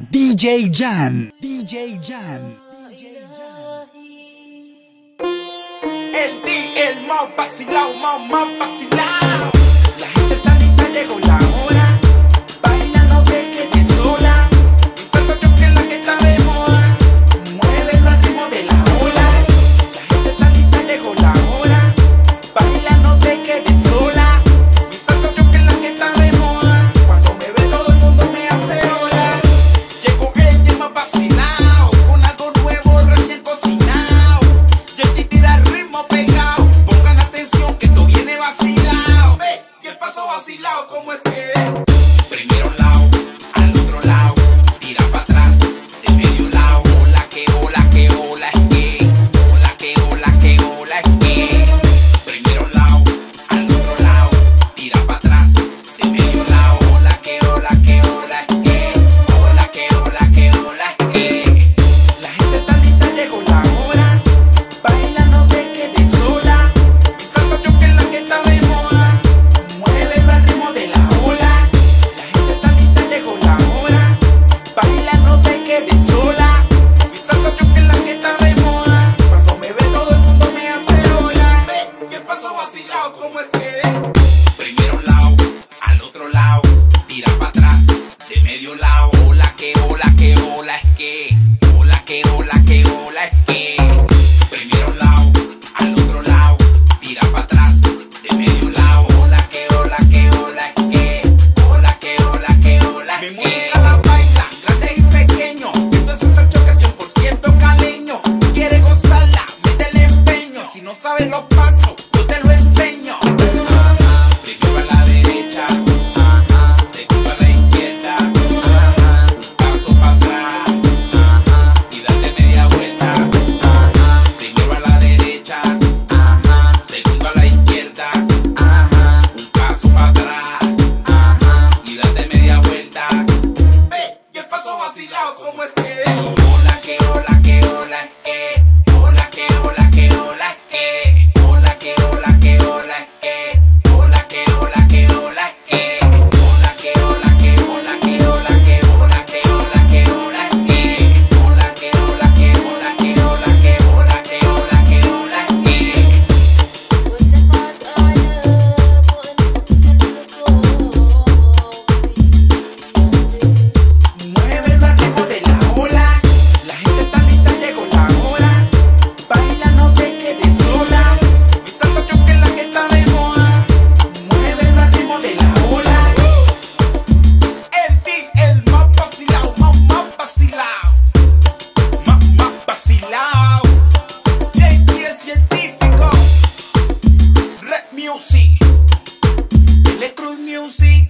DJ Jan, DJ Jan. DJ Jan. El día el más vacilado, más, más vacilado. La gente está lista, llegó la hora. Jet y tira el ritmo pegado, pongan atención que esto viene vacilado, ve y el paso vacilado como es que primero lado al otro lado. Este Te me dio la ola, que ola, que ola es que. Ola, que ola, que ola es que. Pues, ¿Cómo es Electro Music.